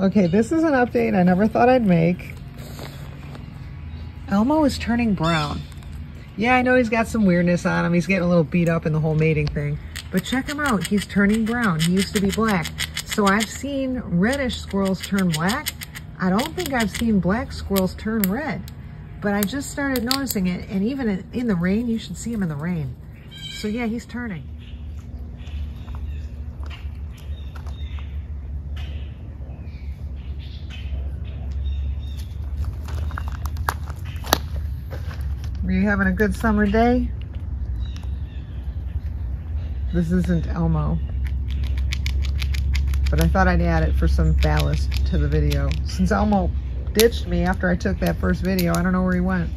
Okay, this is an update I never thought I'd make. Elmo is turning brown. Yeah, I know he's got some weirdness on him. He's getting a little beat up in the whole mating thing. But check him out. He's turning brown. He used to be black. So I've seen reddish squirrels turn black. I don't think I've seen black squirrels turn red. But I just started noticing it. And even in the rain, you should see him in the rain. So yeah, he's turning. Were you having a good summer day? This isn't Elmo. But I thought I'd add it for some ballast to the video. Since Elmo ditched me after I took that first video, I don't know where he went.